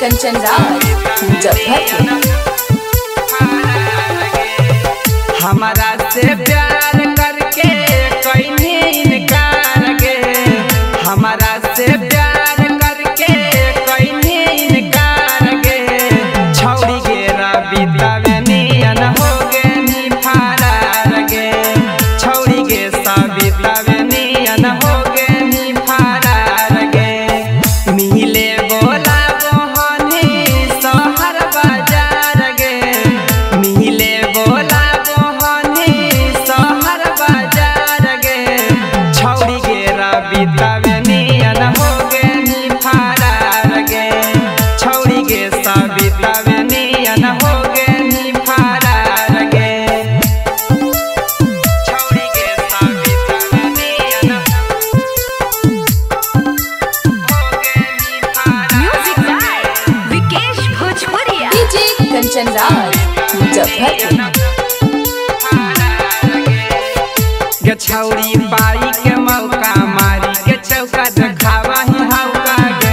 कंचन मुजफ्फरपुर हमारा से प्यार कंचन राज मुजफ्फरपुर के मौका मारी के चौका देखावा ही हौका गे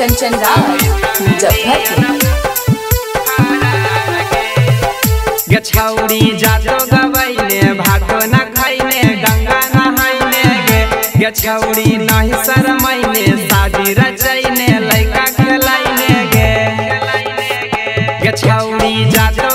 कंचन राज मुजफ्फरपुर गे जातो गबैले भातो न खैले गंगा नहैले गे। गछौरी छौरी नहीं शरमैले शादी रचैले लैका खेलैले गे। गछौरी जातो